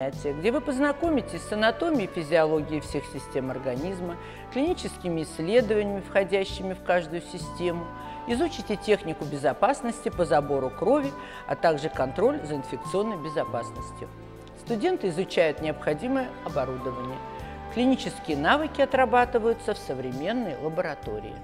где вы познакомитесь с анатомией и физиологией всех систем организма, клиническими исследованиями, входящими в каждую систему, изучите технику безопасности по забору крови, а также контроль за инфекционной безопасностью. Студенты изучают необходимое оборудование. Клинические навыки отрабатываются в современной лаборатории.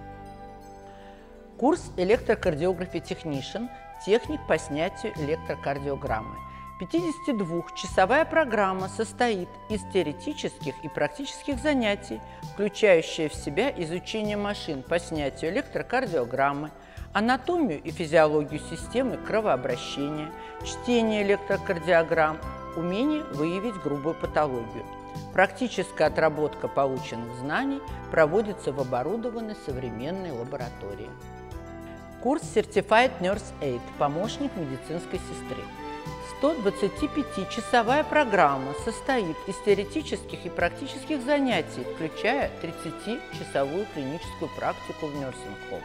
Курс электрокардиографии технишн «Техник по снятию электрокардиограммы». 52-часовая программа состоит из теоретических и практических занятий, включающая в себя изучение машин по снятию электрокардиограммы, анатомию и физиологию системы кровообращения, чтение электрокардиограмм, умение выявить грубую патологию. Практическая отработка полученных знаний проводится в оборудованной современной лаборатории. Курс Certified Nurse Aid – помощник медицинской сестры. 125-часовая программа состоит из теоретических и практических занятий, включая 30-часовую клиническую практику в нерсинг-холл.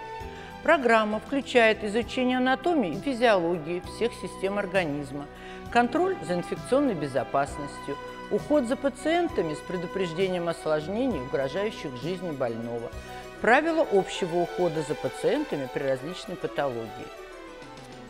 Программа включает изучение анатомии и физиологии всех систем организма, контроль за инфекционной безопасностью, уход за пациентами с предупреждением осложнений, угрожающих жизни больного – Правила общего ухода за пациентами при различной патологии.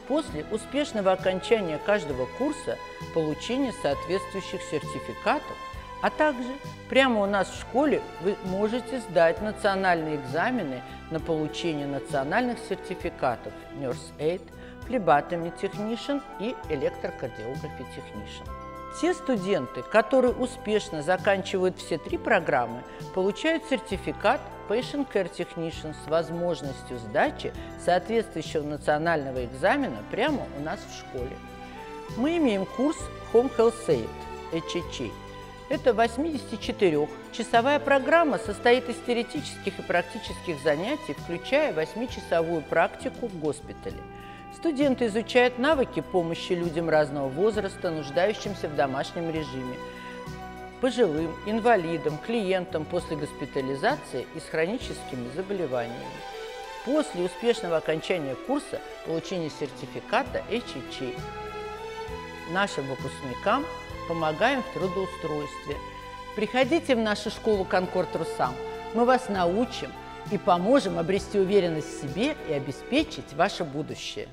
После успешного окончания каждого курса получения соответствующих сертификатов, а также прямо у нас в школе вы можете сдать национальные экзамены на получение национальных сертификатов Nurse Aid, Phlebotomy Technician и Electrocardiography Technician. Те студенты, которые успешно заканчивают все три программы, получают сертификат Patient Care Technician с возможностью сдачи соответствующего национального экзамена прямо у нас в школе. Мы имеем курс Home Health Aid, HHA. Это 84-часовая программа состоит из теоретических и практических занятий, включая 8-часовую практику в госпитале – Студенты изучают навыки помощи людям разного возраста, нуждающимся в домашнем режиме, пожилым, инвалидам, клиентам после госпитализации и с хроническими заболеваниями. После успешного окончания курса получения сертификата HHA нашим выпускникам помогаем в трудоустройстве. Приходите в нашу школу «Конкорд Русам». Мы вас научим и поможем обрести уверенность в себе и обеспечить ваше будущее.